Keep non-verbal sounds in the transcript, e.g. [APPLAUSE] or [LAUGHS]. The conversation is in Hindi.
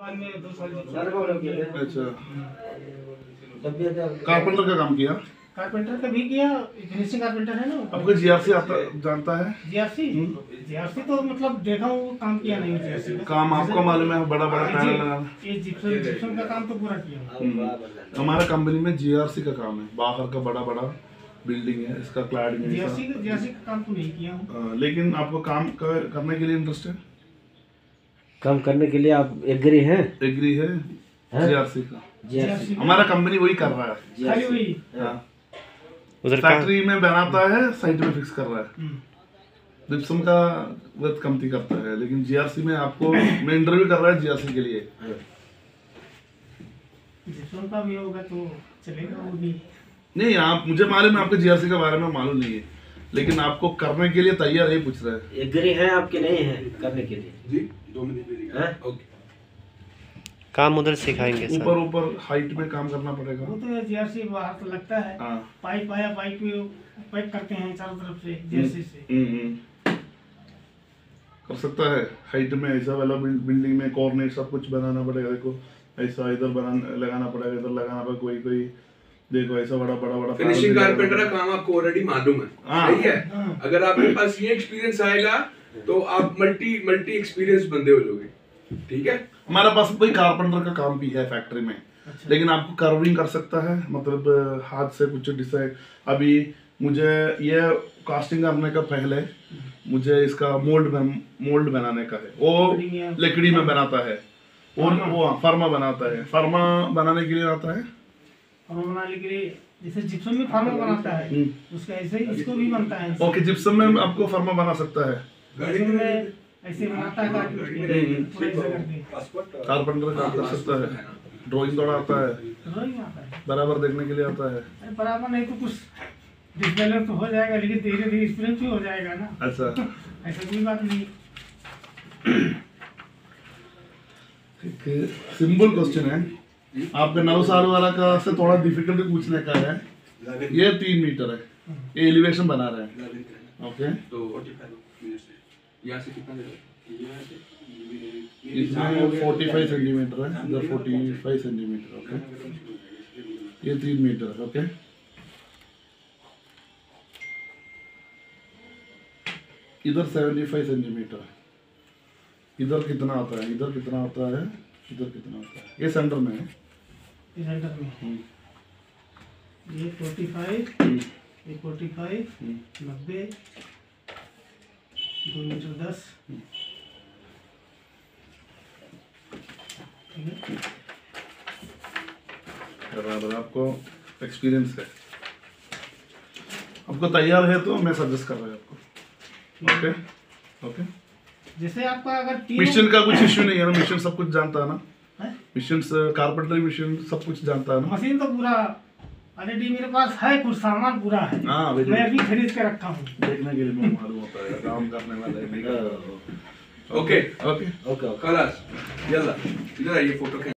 बाद में दो साल अच्छा। कारपेंटर का काम किया? कारपेंटर का भी किया फिनिशिंग कारपेंटर है ना आपको जीआरसी आता जानता है? जीआरसी जीआरसी तो मतलब देखा हूँ काम किया नहीं जीआरसी काम आपको मालूम है बड़ा बड़ा पैनल लगाना ये जिप्सम जिप्सम का काम तो पूरा किया हम्म। हमारा कंपनी में जीआरसी का काम है। बाहर का बड़ा बड़ा बिल्डिंग है इसका क्लैडिंग जीआरसी का जीआरसी का काम तो नहीं किया हूँ। लेकिन आपको काम करने के लिए इंटरेस्ट है? काम करने के लिए आप एग्री हैं? एग्री है। हैं? जीआरसी का। जीआरसी हमारा कंपनी वही कर रहा है। खाली हाँ। उधर फैक्ट्री में बनाता है साइट में फिक्स कर रहा है। हम्म। जिप्सम का वर्थ कमती करता है लेकिन जीआरसी में आपको मैं इंटरव्यू कर रहा है जीआरसी के लिए। जिप्सम का भी होगा तो चलेगा वो भी। नहीं आप मुझे मालूम है आपको जीआरसी के बारे में मालूम नहीं है। लेकिन आपको करने के लिए तैयार है पूछ रहा है। एग्री हैं आपके नहीं हैं करने के लिए। जी दो मिनट ओके। काम उधर सिखाएँगे ऊपर ऊपर हाइट में काम करना पड़ेगा। वो तो जीआरसी बाहर तो लगता है। हाँ। पाइप आया पाइप में पैक करते हैं चारों तरफ़ से जीआरसी से। हम्म, हम्म। कर सकता है। हाइट में ऐसा वाला बिल्डिंग में कॉर्नेट सब कुछ बनाना पड़ेगा। देखो ऐसा इधर बना लगाना पड़ेगा इधर लगाना पड़ेगा कोई कोई देखो ऐसा बड़ा बड़ा बड़ा फिनिशिंग कारपेंटर का काम आपको ऑलरेडी मालूम है। हाँ। सही है? हाँ। अगर आपके पास ये एक्सपीरियंस आएगा तो आप मल्टी मल्टी एक्सपीरियंस बंदे हो जाओगे। ठीक है? हमारे पास कोई कारपेंटर का काम भी है फैक्ट्री में। अच्छा। लेकिन आपको कर्विंग कर सकता है मतलब हाथ से कुछ डिसाइड अभी मुझे ये कास्टिंग करने का पहले मुझे इसका मोल्ड मोल्ड बनाने का है। वो लकड़ी में बनाता है। और वो फर्मा बनाता है। फर्मा बनाने के लिए आता है। बनाने के लिए जैसे जिप्सम में फार्मा बनाता है हम्म। उसका ऐसे ही इसको भी बनता है। ओके जिप्सम में आपको फर्मा बना सकता है। जिप्सम में ऐसे बनाता है कारपेंटर काम कर सकता है। ड्राइंग थोड़ा आता है। ड्राइंग आता है। बराबर देखने के लिए आता है। बराबर नहीं तो कुछ डिस्पेलर तो हो जाएगा लेकिन धीरे धीरे एक्सपीरियंस भी हो जाएगा ना। अच्छा। [LAUGHS] ऐसा कोई बात नहीं। सिंपल क्वेश्चन है। आपके नौ साल वाला का से थोड़ा डिफ़िकल्ट पूछने का है। ये तीन मीटर है। ये एलिवेशन बना रहे हैं। ओके तो यहाँ से कितना देगा इसमें 45 सेंटीमीटर है इधर 45 सेंटीमीटर ओके ये तीन मीटर है ओके इधर 75 सेंटीमीटर है। इधर कितना आता है? इधर कितना आता है? इधर कितना आता है। ये सेंटर में है। इस सेंटर में हम्म, ये फोर्टी फाइव हम्म, ये फोर्टी फाइव हम्म। नब्बे दो मीटर दस। बराबर आपको एक्सपीरियंस है। आपको तैयार है तो मैं सजेस्ट कर रहा हूँ आपको। ओके ओके जैसे आपका अगर मिशन का कुछ [LAUGHS] इश्यू नहीं है ना मिशन सब कुछ जानता है ना। मिशन कारपेंटरी मिशन सब कुछ जानता है ना। मशीन तो पूरा ऑलरेडी मेरे पास है कुछ सामान पूरा है। आ, मैं अभी खरीद के रखा हूँ। देखने के लिए मैं मालूम होता है काम करने वाला है ओके ओके ओके खलास यल्ला इधर आइए फ़ोटो